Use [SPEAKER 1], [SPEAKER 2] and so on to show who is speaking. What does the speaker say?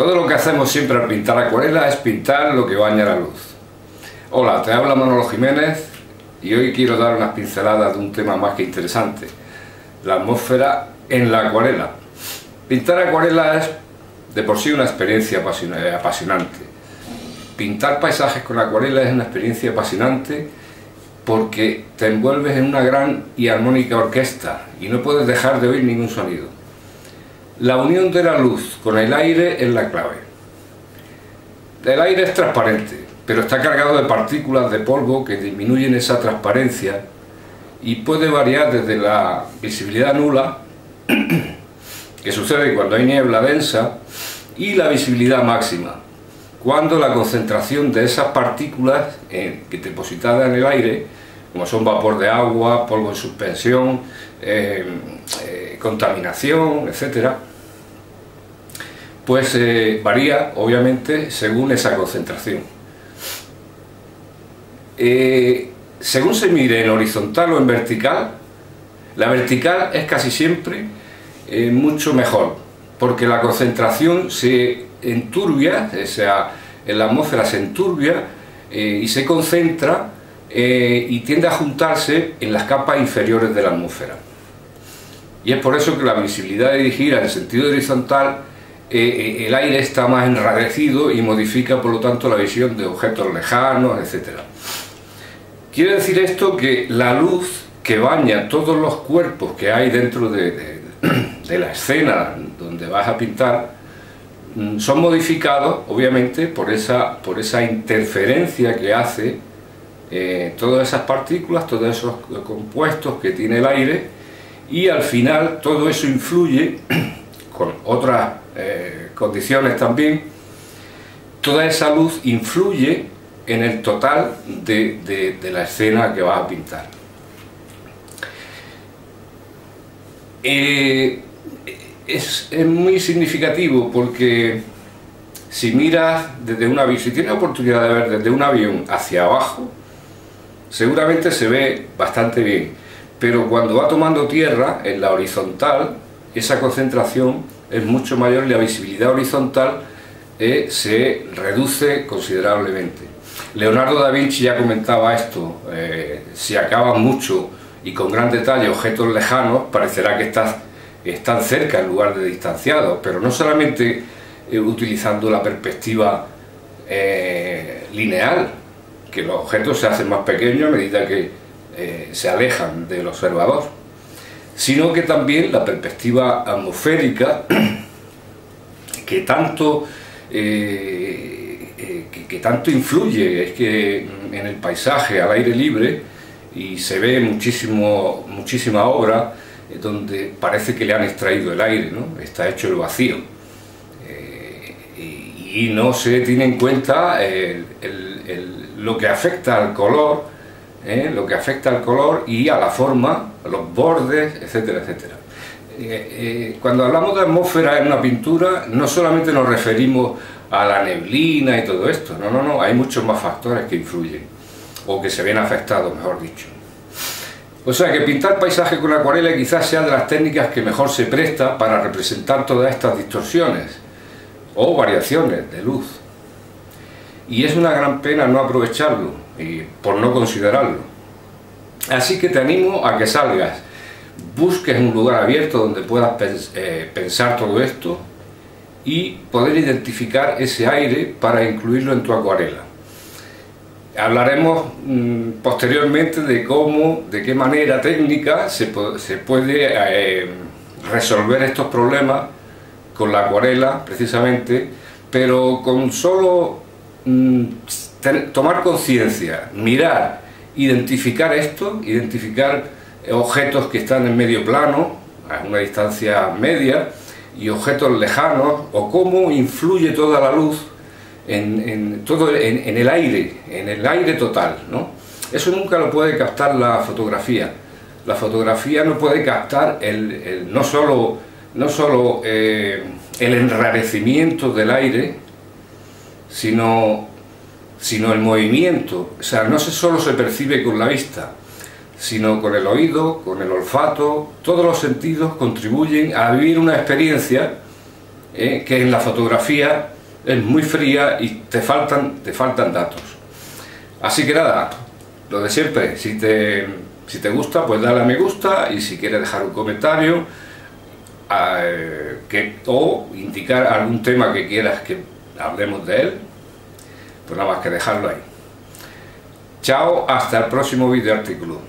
[SPEAKER 1] Todo lo que hacemos siempre al pintar acuarela es pintar lo que baña la luz. Hola, te habla Manolo Jiménez y hoy quiero dar unas pinceladas de un tema más que interesante, la atmósfera en la acuarela. Pintar acuarela es de por sí una experiencia apasionante. Pintar paisajes con acuarela es una experiencia apasionante porque te envuelves en una gran y armónica orquesta y no puedes dejar de oír ningún sonido. La unión de la luz con el aire es la clave. El aire es transparente, pero está cargado de partículas de polvo que disminuyen esa transparencia y puede variar desde la visibilidad nula, que sucede cuando hay niebla densa, y la visibilidad máxima, cuando la concentración de esas partículas que depositadas en el aire, como son vapor de agua, polvo en suspensión, eh, eh, contaminación, etcétera, pues varía obviamente según esa concentración. Eh, según se mire en horizontal o en vertical, la vertical es casi siempre eh, mucho mejor, porque la concentración se enturbia, o sea, en la atmósfera se enturbia y se concentra y tiende a juntarse en las capas inferiores de la atmósfera. Y es por eso que la visibilidad dirigida en sentido horizontal eh, eh, el aire está más enrarecido y modifica por lo tanto la visión de objetos lejanos, etc. Quiere decir esto que la luz que baña todos los cuerpos que hay dentro de, la escena donde vas a pintar mm, son modificados obviamente por esa, por esa interferencia que hace eh, todas esas partículas, todos esos compuestos que tiene el aire y al final todo eso influye con otras eh, condiciones también, toda esa luz influye en el total de, la escena que vas a pintar. Eh, es, muy significativo porque si miras desde un avión, si tienes oportunidad de ver desde un avión hacia abajo, seguramente se ve bastante bien, pero cuando va tomando tierra en la horizontal, esa concentración es mucho mayor y la visibilidad horizontal eh, se reduce considerablemente. Leonardo da Vinci ya comentaba esto, eh, si acaban mucho y con gran detalle objetos lejanos, parecerá que están cerca en lugar de distanciados, pero no solamente eh, utilizando la perspectiva lineal, que los objetos se hacen más pequeños a medida que se alejan del observador, sino que también la perspectiva atmosférica que tanto, eh, eh, que, tanto influye es que en el paisaje al aire libre y se ve muchísimo, muchísima obra eh, donde parece que le han extraído el aire, ¿no? está hecho el vacío y, no se tiene en cuenta lo que afecta al color ¿eh? lo que afecta al color y a la forma, a los bordes, etcétera, etcétera. Eh, eh, cuando hablamos de atmósfera en una pintura, no solamente nos referimos a la neblina y todo esto, no, no, no, hay muchos más factores que influyen, o que se ven afectados, mejor dicho. O sea que pintar paisaje con acuarela quizás sea de las técnicas que mejor se presta para representar todas estas distorsiones o variaciones de luz. Y es una gran pena no aprovecharlo, por no considerarlo. Así que te animo a que salgas, busques un lugar abierto donde puedas eh, pensar todo esto y poder identificar ese aire para incluirlo en tu acuarela. Hablaremos mm, posteriormente de cómo, de qué manera técnica se, puede eh, resolver estos problemas con la acuarela precisamente, pero con solo mm, tomar conciencia, mirar, identificar esto, identificar objetos que están en medio plano, a una distancia media, y objetos lejanos, o cómo influye toda la luz en, todo, en, el aire, en el aire total. ¿no? Eso nunca lo puede captar la fotografía. La fotografía no puede captar el, no solo, no solo eh, el enrarecimiento del aire, sino sino el movimiento. O sea, no solo se percibe con la vista, sino con el oído, con el olfato, todos los sentidos contribuyen a vivir una experiencia que en la fotografía es muy fría y te faltan, te faltan datos. Así que nada, lo de siempre, si te, si te gusta, pues dale a me gusta y si quieres dejar un comentario que, o indicar algún tema que quieras que hablemos de él, pues nada más que dejarlo ahí. Chao, hasta el próximo vídeo artículo.